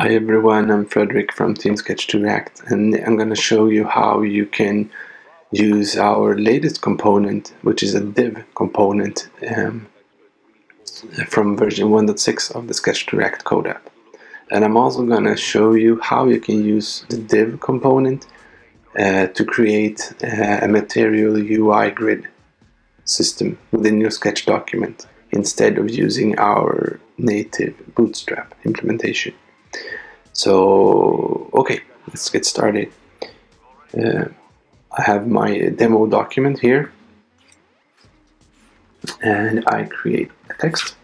Hi everyone, I'm Fredrik from Team Sketch 2 React and I'm going to show you how you can use our latest component, which is a div component um, from version 1.6 of the Sketch to React code app. And I'm also going to show you how you can use the div component uh, to create uh, a material UI grid system within your Sketch document instead of using our native Bootstrap implementation. So, okay, let's get started. Uh, I have my demo document here. And I create a text.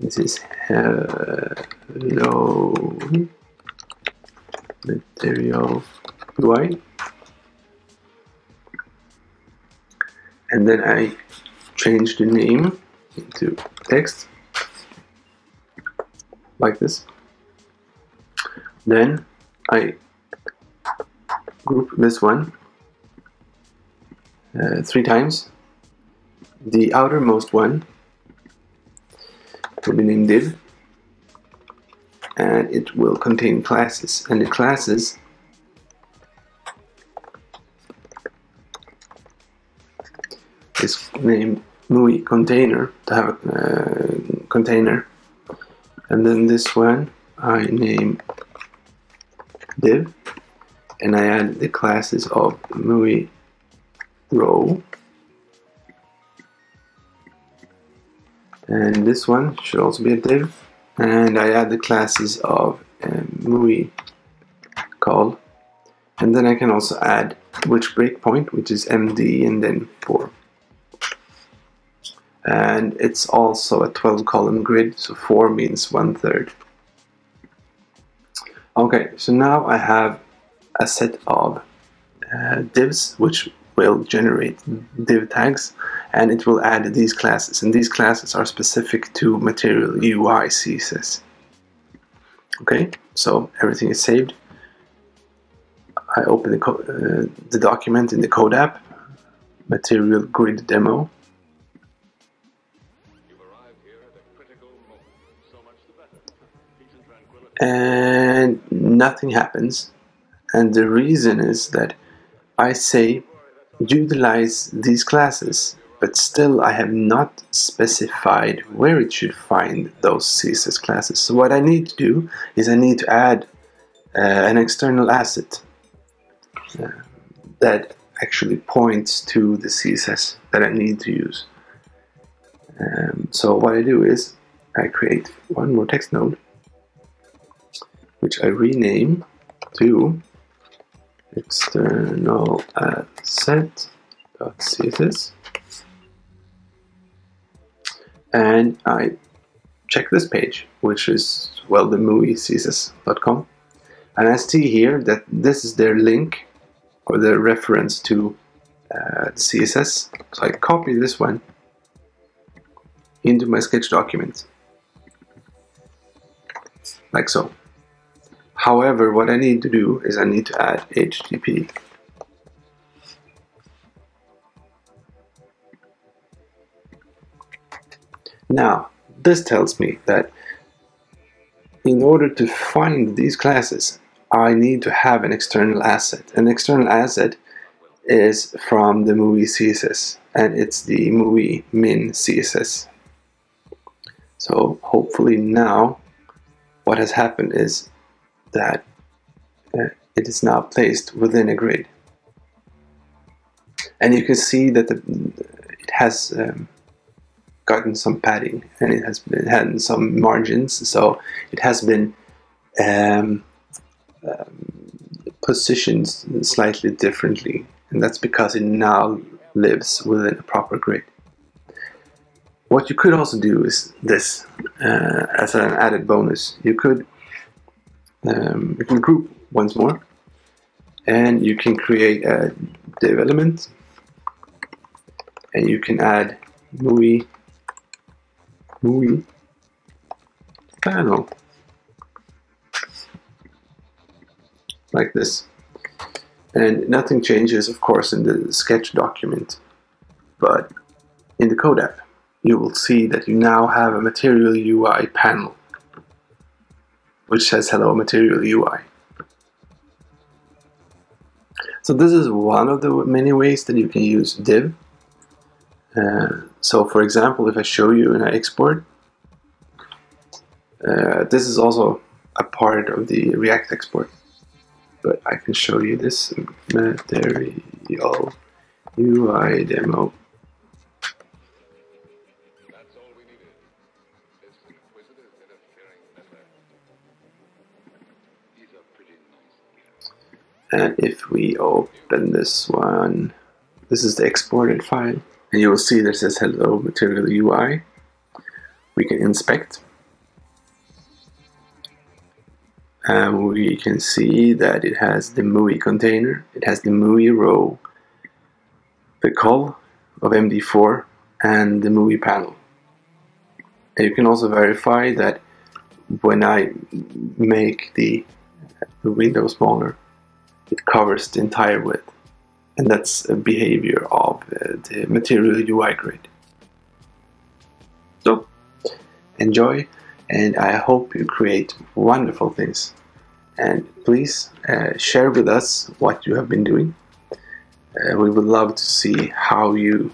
This is hello. Material. UI and then I change the name into text. Like this then I group this one uh, three times. The outermost one will be named div and it will contain classes and the classes is named MUI container to have a uh, container and then this one I name div and I add the classes of MUI row and this one should also be a div and I add the classes of um, MUI col and then I can also add which breakpoint which is MD and then 4 and it's also a 12 column grid so 4 means one third Okay, so now I have a set of uh, divs which will generate div tags and it will add these classes and these classes are specific to material UI CSS. Okay, so everything is saved. I open the, uh, the document in the code app, material grid demo. And nothing happens. And the reason is that I say utilize these classes but still I have not specified where it should find those CSS classes. So what I need to do is I need to add uh, an external asset uh, that actually points to the CSS that I need to use. Um, so what I do is I create one more text node which I rename to external asset.css and I check this page which is well the muicss.com and I see here that this is their link or the reference to uh, CSS so I copy this one into my sketch document. Like so However, what I need to do is I need to add HTTP. Now, this tells me that in order to find these classes, I need to have an external asset. An external asset is from the MUI CSS, and it's the MUI min CSS. So hopefully now what has happened is that it is now placed within a grid. And you can see that the, it has um, gotten some padding and it has been, had some margins, so it has been um, um, positioned slightly differently, and that's because it now lives within a proper grid. What you could also do is this, uh, as an added bonus. You could um, you can group once more. And you can create a div element. And you can add MUI MUI panel. Like this. And nothing changes of course in the sketch document. But in the code app you will see that you now have a material UI panel which says hello material UI. So this is one of the many ways that you can use div. Uh, so for example, if I show you in an export, uh, this is also a part of the React export. But I can show you this material UI demo. And if we open this one, this is the exported file, and you will see that says hello material UI. We can inspect. And we can see that it has the MUI container, it has the MUI row, the col of MD4, and the MUI panel. And you can also verify that when I make the, the window smaller, it covers the entire width. And that's a behavior of uh, the material UI grid. So, enjoy, and I hope you create wonderful things. And please uh, share with us what you have been doing. Uh, we would love to see how you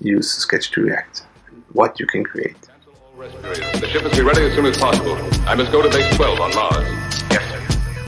use Sketch to React, what you can create. The ship must be ready as soon as possible. I must go to base 12 on Mars.